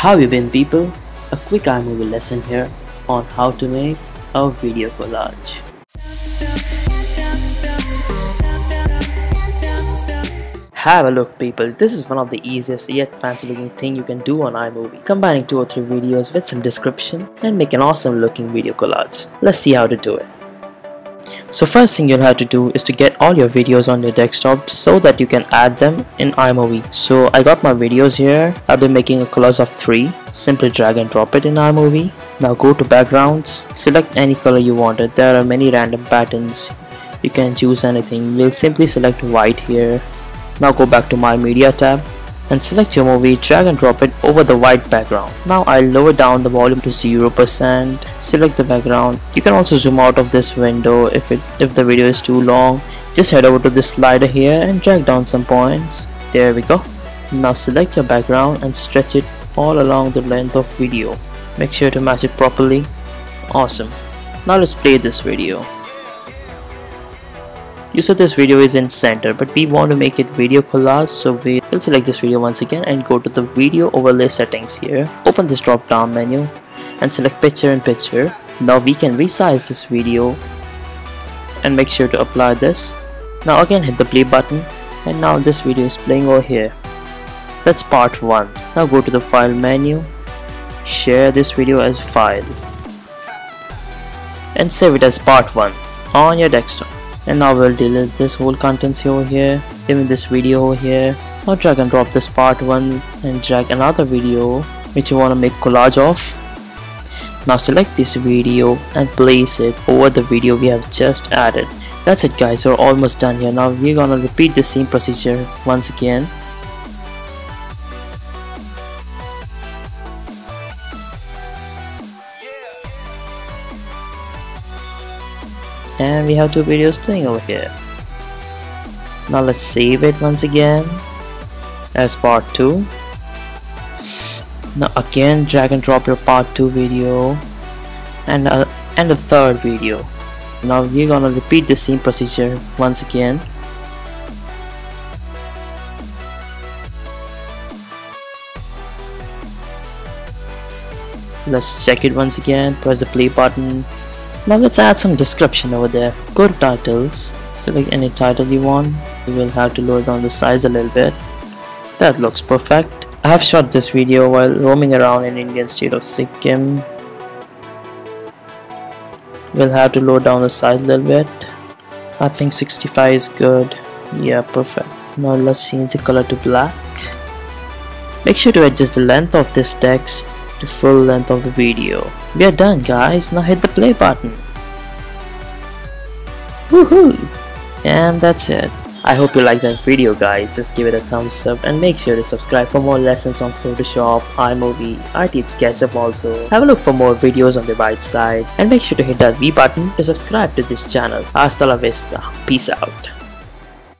How you been people? A quick iMovie lesson here on how to make a video collage. Have a look people, this is one of the easiest yet fancy looking thing you can do on iMovie. Combining two or three videos with some description and make an awesome looking video collage. Let's see how to do it. So first thing you'll have to do is to get all your videos on your desktop so that you can add them in iMovie. So I got my videos here. I've been making a collage of three. Simply drag and drop it in iMovie. Now go to backgrounds. Select any color you wanted. There are many random patterns. You can choose anything. We'll simply select white here now go back to my media tab and select your movie, drag and drop it over the white background. Now I'll lower down the volume to 0%, select the background. You can also zoom out of this window if, it, if the video is too long. Just head over to this slider here and drag down some points. There we go. Now select your background and stretch it all along the length of video. Make sure to match it properly. Awesome. Now let's play this video. You said this video is in center but we want to make it video collage so we'll select this video once again and go to the video overlay settings here. Open this drop down menu and select picture in picture. Now we can resize this video and make sure to apply this. Now again hit the play button and now this video is playing over here. That's part 1. Now go to the file menu, share this video as file and save it as part 1 on your desktop and now we'll delete this whole contents over here. Even this video over here. Now drag and drop this part one and drag another video which you want to make collage of. Now select this video and place it over the video we have just added. That's it guys. We're almost done here. Now we're gonna repeat the same procedure once again and we have two videos playing over here. Now let's save it once again as part 2 now again drag and drop your part 2 video and uh, and the third video. Now we're gonna repeat the same procedure once again. Let's check it once again. Press the play button now let's add some description over there. Go to titles, select any title you want. You will have to lower down the size a little bit. That looks perfect. I have shot this video while roaming around in Indian state of Sikkim. We'll have to lower down the size a little bit. I think 65 is good. Yeah, perfect. Now let's change the color to black. Make sure to adjust the length of this text to full length of the video. We are done guys, now hit the play button. Woohoo! And that's it. I hope you liked that video guys, just give it a thumbs up and make sure to subscribe for more lessons on Photoshop, iMovie, RT SketchUp also. Have a look for more videos on the right side and make sure to hit that V button to subscribe to this channel. Hasta la vista. Peace out.